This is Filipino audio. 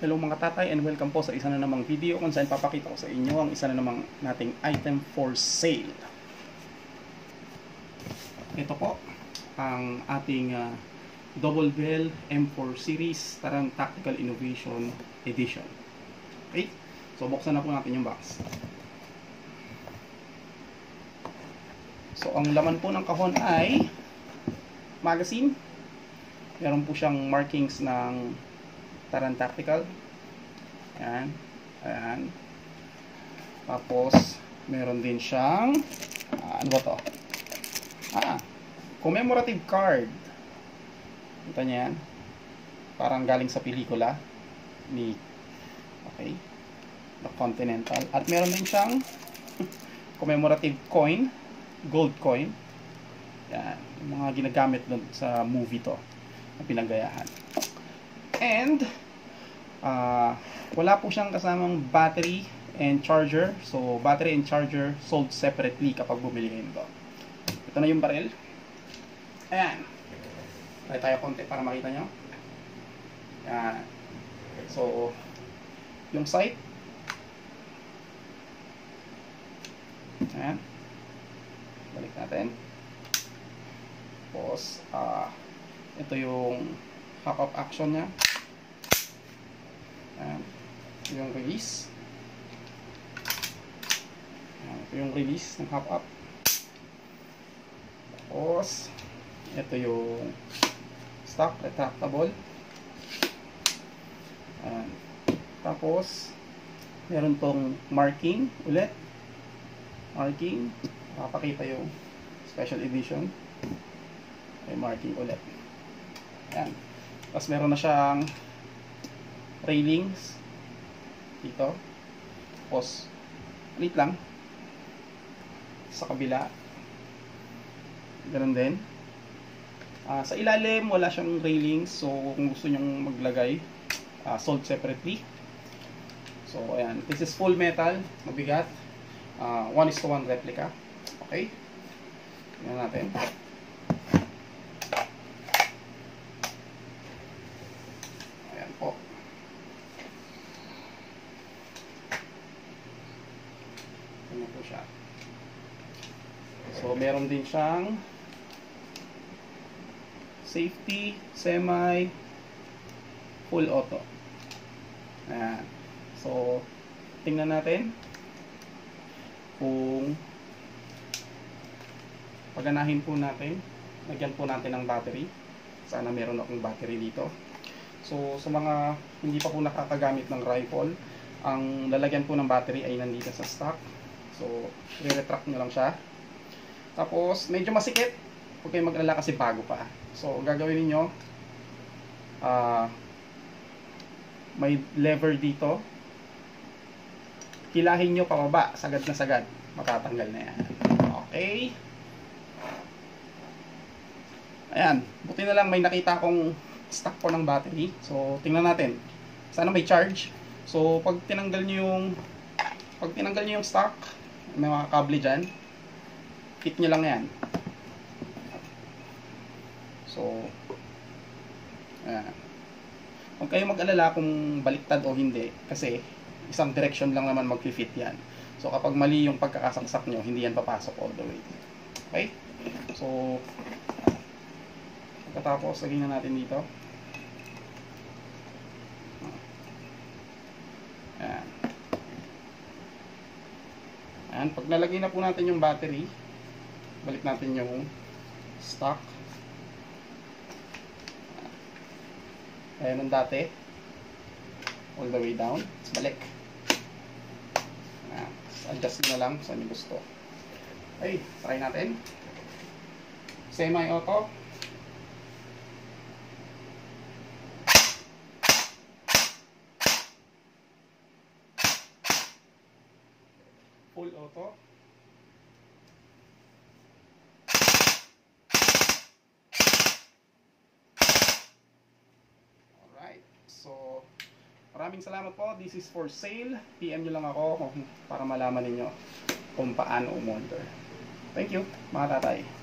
Hello mga tatay and welcome po sa isa na namang video kung saan papakita ko sa inyo ang isa na namang nating item for sale. Ito po ang ating uh, Double Bell M4 Series Tarang Tactical Innovation Edition. Okay? So buksan na po natin yung box. So ang laman po ng kahon ay magazine. Meron po siyang markings ng Taran Tactical. Ayan. Ayan. Tapos, meron din siyang, uh, ano ba to? Ah, commemorative card. Kita niya yan? Parang galing sa pelikula ni, okay, The Continental. At meron din siyang commemorative coin, gold coin. Yan, yung mga ginagamit doon sa movie to, na pinagayahan. And, uh, wala po siyang kasamang battery and charger. So, battery and charger sold separately kapag bumili kayo nito. Ito na yung barrel. Ayan. Try tayo konti para makita nyo. Ayan. So, yung sight. Ayan. Balik natin. Tapos, uh, ito yung hop-up action niya. Ayan. Yung release. Ayan. Ito yung release ng hop up. Tapos, ito yung stock retractable. Ayan. Tapos, meron tong marking ulit. Marking. Makapakita yung special edition. May marking ulit. Ayan. Tapos meron na siyang railings. Dito. Tapos ulit lang. Sa kabila. Ganun din. Uh, sa ilalim wala siyang railings. So kung gusto nyong maglagay uh, sold separately. So ayan. This is full metal. Mabigat. Uh, 1 is to 1 replica. Okay. Tingnan natin Ano po siya. So, meron din siyang safety, semi, full auto. Ayan. So, tingnan natin kung paganahin po natin, lagyan po natin ng battery. Sana meron akong battery dito. So, sa mga hindi pa po nakakagamit ng rifle, ang lalagyan po ng battery ay nandito sa stock. So, re-retract nyo lang siya. Tapos, medyo masikip. Huwag kayong mag-alala kasi bago pa. So, gagawin niyo uh, may lever dito. Kilahin nyo pababa. Sagad na sagad. Matatanggal na yan. Okay. Ayan. Buti na lang may nakita akong stock po ng battery. So, tingnan natin. Sana may charge. So, pag tinanggal nyo yung pag tinanggal nyo yung stock, may mga kable dyan hit nyo lang yan. So ayan. Huwag kayo mag-alala kung baliktad o hindi kasi isang direction lang naman mag-fit yan. So kapag mali yung pagkakasaksak nyo hindi yan papasok all the way. Okay? So pagkatapos lagyan na natin dito. Ayan. Ayan, pag nalagay na po natin yung battery, balik natin yung stock. Ayan ang dati. All the way down. Balik. Ayan. Adjust na lang sa nyo gusto. Okay, try natin. Semi-auto. full auto. Alright. So, maraming salamat po. This is for sale. PM nyo lang ako para malaman ninyo kung paano umorder. Thank you, mga tatay.